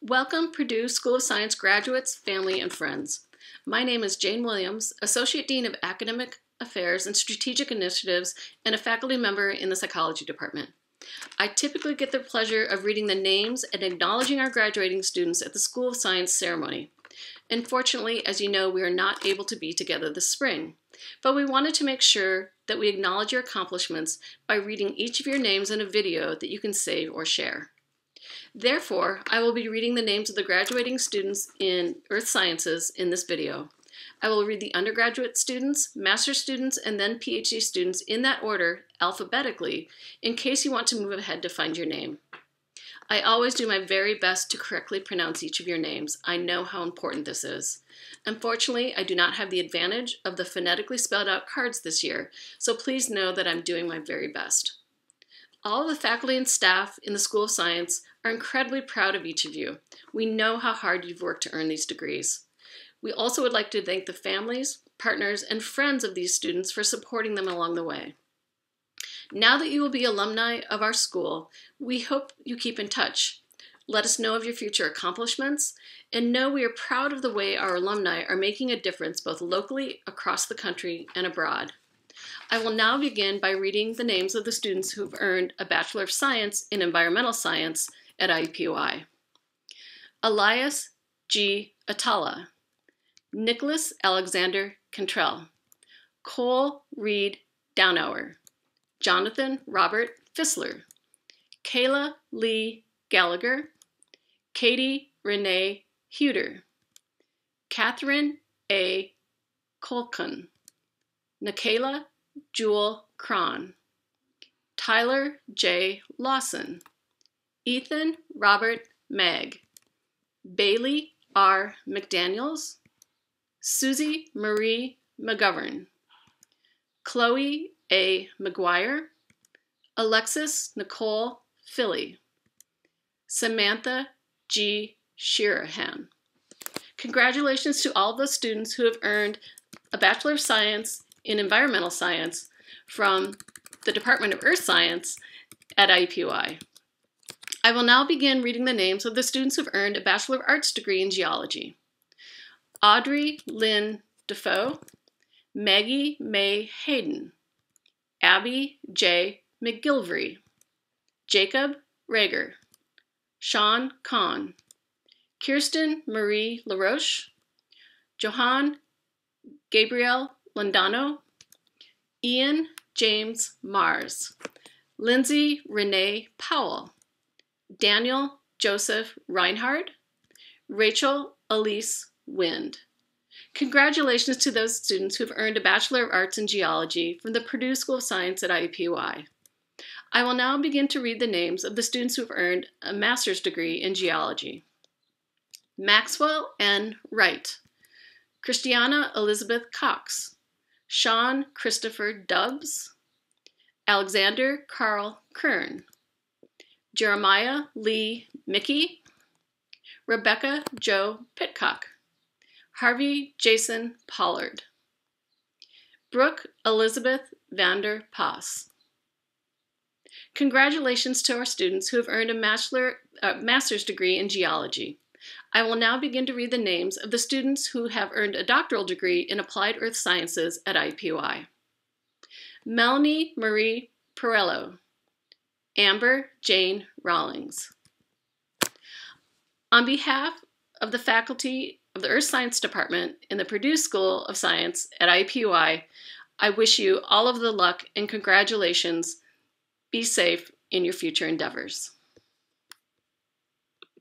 Welcome, Purdue School of Science graduates, family, and friends. My name is Jane Williams, Associate Dean of Academic Affairs and Strategic Initiatives, and a faculty member in the Psychology Department. I typically get the pleasure of reading the names and acknowledging our graduating students at the School of Science ceremony. Unfortunately, as you know, we are not able to be together this spring, but we wanted to make sure that we acknowledge your accomplishments by reading each of your names in a video that you can save or share. Therefore, I will be reading the names of the graduating students in Earth Sciences in this video. I will read the undergraduate students, master students, and then PhD students in that order, alphabetically, in case you want to move ahead to find your name. I always do my very best to correctly pronounce each of your names. I know how important this is. Unfortunately, I do not have the advantage of the phonetically spelled out cards this year, so please know that I'm doing my very best. All of the faculty and staff in the School of Science are incredibly proud of each of you. We know how hard you've worked to earn these degrees. We also would like to thank the families, partners, and friends of these students for supporting them along the way. Now that you will be alumni of our school, we hope you keep in touch. Let us know of your future accomplishments and know we are proud of the way our alumni are making a difference both locally, across the country, and abroad. I will now begin by reading the names of the students who have earned a Bachelor of Science in Environmental Science at IUPUI. Elias G. Atala, Nicholas Alexander Cantrell, Cole Reed Downauer, Jonathan Robert Fissler, Kayla Lee Gallagher, Katie Renee Huter, Catherine A. Colcon, Nikayla Jewel Cron, Tyler J. Lawson, Ethan Robert Mag, Bailey R. McDaniels, Susie Marie McGovern, Chloe A. McGuire, Alexis Nicole Philly, Samantha G. Shirahan. Congratulations to all those students who have earned a Bachelor of Science in Environmental Science from the Department of Earth Science at IUPUI. I will now begin reading the names of the students who have earned a Bachelor of Arts degree in Geology. Audrey Lynn Defoe, Maggie May Hayden, Abby J. McGilvery, Jacob Rager, Sean Kahn, Kirsten Marie LaRoche, Johan Gabriel Landano, Ian James Mars, Lindsay Renee Powell, Daniel Joseph Reinhard, Rachel Elise Wind. Congratulations to those students who have earned a Bachelor of Arts in Geology from the Purdue School of Science at IUPUI. I will now begin to read the names of the students who have earned a master's degree in geology. Maxwell N. Wright, Christiana Elizabeth Cox, Sean Christopher Dubbs, Alexander Carl Kern, Jeremiah Lee Mickey, Rebecca Joe Pitcock, Harvey Jason Pollard, Brooke Elizabeth Vander Paas. Congratulations to our students who have earned a uh, master's degree in geology. I will now begin to read the names of the students who have earned a doctoral degree in applied earth sciences at IUPUI. Melanie Marie Perello, Amber Jane Rawlings. On behalf of the faculty of the Earth Science Department in the Purdue School of Science at IUPUI, I wish you all of the luck and congratulations. Be safe in your future endeavors.